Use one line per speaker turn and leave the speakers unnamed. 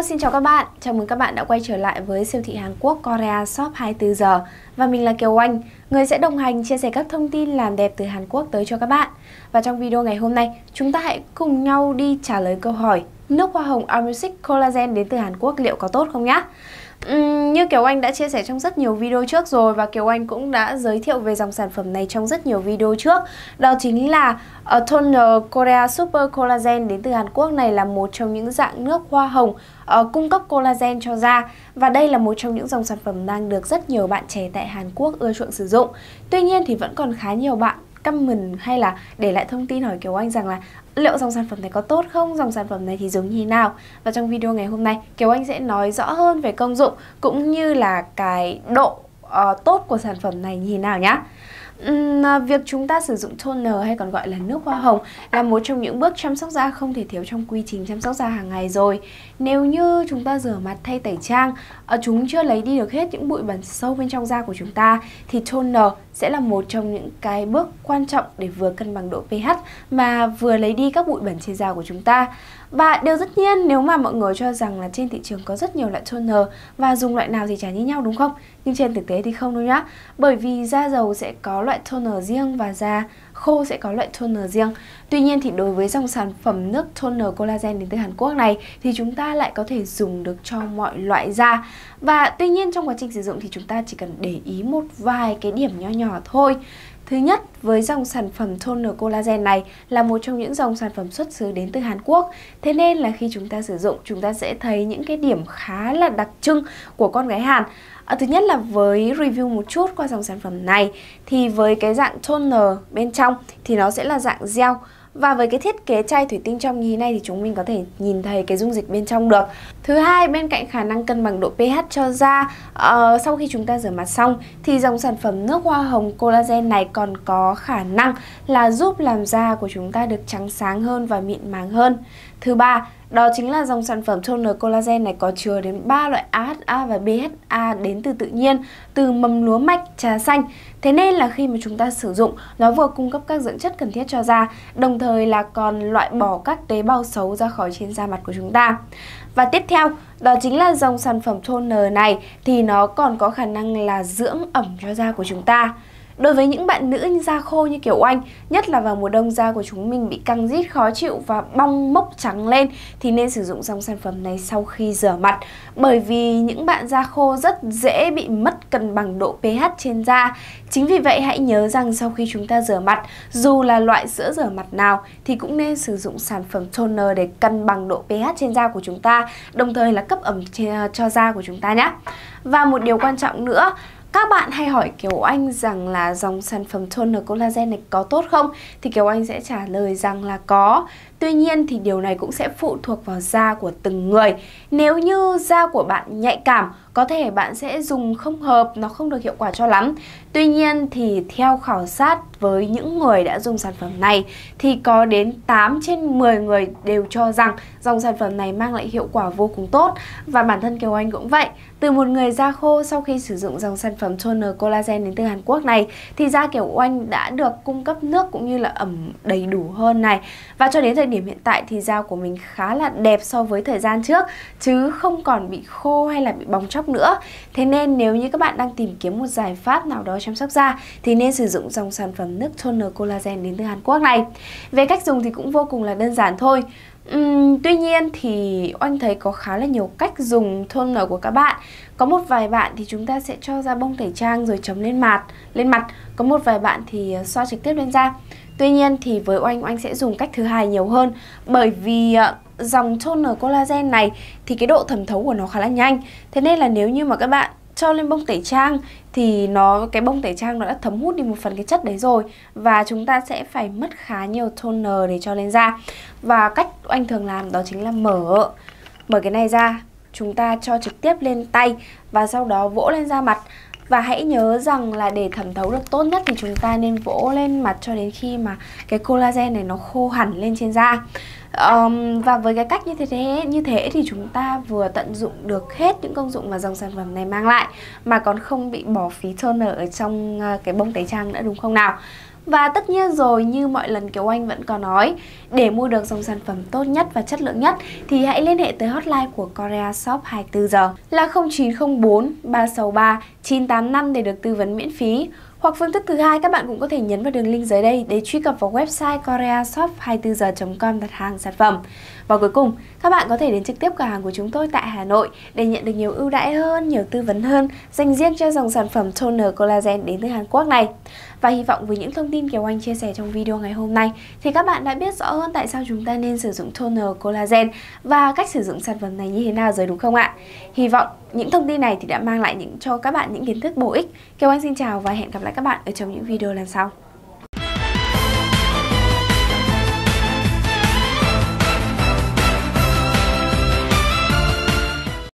Hello, xin chào các bạn. Chào mừng các bạn đã quay trở lại với siêu thị Hàn Quốc Korea Shop 24 giờ. Và mình là Kiều Anh, người sẽ đồng hành chia sẻ các thông tin làm đẹp từ Hàn Quốc tới cho các bạn. Và trong video ngày hôm nay, chúng ta hãy cùng nhau đi trả lời câu hỏi nước hoa hồng Amusic Collagen đến từ Hàn Quốc liệu có tốt không nhá? Uhm, như Kiều Anh đã chia sẻ trong rất nhiều video trước rồi và Kiều Anh cũng đã giới thiệu về dòng sản phẩm này trong rất nhiều video trước. Đó chính là ờ, uh, Toner Korea Super Collagen đến từ Hàn Quốc này là một trong những dạng nước hoa hồng uh, cung cấp collagen cho da. Và đây là một trong những dòng sản phẩm đang được rất nhiều bạn trẻ tại Hàn Quốc ưa chuộng sử dụng. Tuy nhiên thì vẫn còn khá nhiều bạn comment hay là để lại thông tin hỏi Kiều Anh rằng là liệu dòng sản phẩm này có tốt không, dòng sản phẩm này thì giống như thế nào. Và trong video ngày hôm nay, Kiều Anh sẽ nói rõ hơn về công dụng cũng như là cái độ uh, tốt của sản phẩm này như thế nào nhá. Uhm, việc chúng ta sử dụng toner hay còn gọi là nước hoa hồng là một trong những bước chăm sóc da không thể thiếu trong quy trình chăm sóc da hàng ngày rồi. Nếu như chúng ta rửa mặt thay tẩy trang, ờ, chúng chưa lấy đi được hết những bụi bẩn sâu bên trong da của chúng ta thì toner sẽ là một trong những cái bước quan trọng để vừa cân bằng độ pH mà vừa lấy đi các bụi bẩn trên da của chúng ta. Và điều tất nhiên nếu mà mọi người cho rằng là trên thị trường có rất nhiều loại toner và dùng loại nào thì chả như nhau đúng không? Nhưng trên thực tế thì không đâu nhá. Bởi vì da dầu sẽ có loại loại toner riêng và da khô sẽ có loại toner riêng. Tuy nhiên thì đối với dòng sản phẩm nước toner collagen đến từ Hàn Quốc này thì chúng ta lại có thể dùng được cho mọi loại da. Và tuy nhiên trong quá trình sử dụng thì chúng ta chỉ cần để ý một vài cái điểm nho nhỏ thôi. Thứ nhất, với dòng sản phẩm toner collagen này là một trong những dòng sản phẩm xuất xứ đến từ Hàn Quốc. Thế nên là khi chúng ta sử dụng, chúng ta sẽ thấy những cái điểm khá là đặc trưng của con gái Hàn. À, thứ nhất là với review một chút qua dòng sản phẩm này thì với cái dạng toner bên trong thì nó sẽ là dạng gel và với cái thiết kế chai thủy tinh trong như thế này thì chúng mình có thể nhìn thấy cái dung dịch bên trong được. Thứ hai, bên cạnh khả năng cân bằng độ pH cho da, uh, sau khi chúng ta rửa mặt xong thì dòng sản phẩm nước hoa hồng collagen này còn có khả năng là giúp làm da của chúng ta được trắng sáng hơn và mịn màng hơn. Thứ ba, đó chính là dòng sản phẩm toner collagen này có chứa đến 3 loại AHA và BHA đến từ tự nhiên, từ mầm lúa mạch, trà xanh. Thế nên là khi mà chúng ta sử dụng, nó vừa cung cấp các dưỡng chất cần thiết cho da, đồng thời là còn loại bỏ các tế bào xấu ra khỏi trên da mặt của chúng ta. Và tiếp theo, đó chính là dòng sản phẩm toner này thì nó còn có khả năng là dưỡng ẩm cho da của chúng ta. Đối với những bạn nữ da khô như kiểu oanh, nhất là vào mùa đông da của chúng mình bị căng rít khó chịu và bong mốc trắng lên thì nên sử dụng dòng sản phẩm này sau khi rửa mặt. Bởi vì những bạn da khô rất dễ bị mất cân bằng độ pH trên da. Chính vì vậy hãy nhớ rằng sau khi chúng ta rửa mặt, dù là loại sữa rửa mặt nào thì cũng nên sử dụng sản phẩm toner để cân bằng độ pH trên da của chúng ta, đồng thời là cấp ẩm cho da của chúng ta nhé. Và một điều quan trọng nữa các bạn hay hỏi Kiều Anh rằng là dòng sản phẩm toner collagen này có tốt không? Thì Kiều Anh sẽ trả lời rằng là có Tuy nhiên thì điều này cũng sẽ phụ thuộc vào da của từng người. Nếu như da của bạn nhạy cảm có thể bạn sẽ dùng không hợp, nó không được hiệu quả cho lắm. Tuy nhiên thì theo khảo sát với những người đã dùng sản phẩm này Thì có đến 8 trên 10 người đều cho rằng dòng sản phẩm này mang lại hiệu quả vô cùng tốt. Và bản thân Kiều Anh cũng vậy Từ một người da khô sau khi sử dụng dòng sản phẩm toner collagen đến từ Hàn Quốc này Thì da Kiều Anh đã được cung cấp nước cũng như là ẩm đầy đủ hơn này. Và cho đến thời điểm hiện tại thì da của mình khá là đẹp so với thời gian trước, Chứ không còn bị khô hay là bị bóng chóc nữa. Thế nên nếu như các bạn đang tìm kiếm một giải pháp nào đó chăm sóc da, Thì nên sử dụng dòng sản phẩm nước toner collagen đến từ Hàn Quốc này. Về cách dùng thì cũng vô cùng là đơn giản thôi. Uhm, tuy nhiên thì Oanh thấy có khá là nhiều cách dùng toner của các bạn. Có một vài bạn thì chúng ta sẽ cho ra bông tẩy trang rồi chấm lên mặt lên mặt. Có một vài bạn thì ờ, xoa trực tiếp lên da. Tuy nhiên thì với Oanh, Oanh sẽ dùng cách thứ hai nhiều hơn. Bởi vì ờ, dòng toner collagen này thì cái độ thẩm thấu của nó khá là nhanh. Thế nên là nếu như mà các bạn cho lên bông tẩy trang thì nó, cái bông tẩy trang nó đã thấm hút đi một phần cái chất đấy rồi và chúng ta sẽ phải mất khá nhiều toner để cho lên da. Và cách anh thường làm đó chính là mở mở cái này ra, chúng ta cho trực tiếp lên tay và sau đó vỗ lên da mặt. Và hãy nhớ rằng là để thẩm thấu được tốt nhất thì chúng ta nên vỗ lên mặt cho đến khi mà cái collagen này nó khô hẳn lên trên da um, Và với cái cách như thế như thế thì chúng ta vừa tận dụng được hết những công dụng mà dòng sản phẩm này mang lại Mà còn không bị bỏ phí toner ở trong ờ, cái bông tẩy trang nữa đúng không nào? Và tất nhiên rồi như mọi lần Kiều Anh vẫn có nói Để mua được dòng sản phẩm tốt nhất và chất lượng nhất Thì hãy liên hệ tới hotline của Korea Shop 24 giờ Là 0904 363 985 để được tư vấn miễn phí hoặc phương thức thứ hai, các bạn cũng có thể nhấn vào đường link dưới đây để truy cập vào website koreashop24h.com đặt hàng sản phẩm. Và cuối cùng, các bạn có thể đến trực tiếp cửa hàng của chúng tôi tại Hà Nội để nhận được nhiều ưu đãi hơn, nhiều tư vấn hơn dành riêng cho dòng sản phẩm toner collagen đến từ Hàn Quốc này. Và hy vọng với những thông tin Kiều Anh chia sẻ trong video ngày hôm nay thì các bạn đã biết rõ hơn tại sao chúng ta nên sử dụng toner collagen và cách sử dụng sản phẩm này như thế nào rồi đúng không ạ? Hy vọng những thông tin này thì đã mang lại những cho các bạn những kiến thức bổ ích. Kêu Anh xin chào và hẹn gặp lại các bạn ở trong những video lần sau.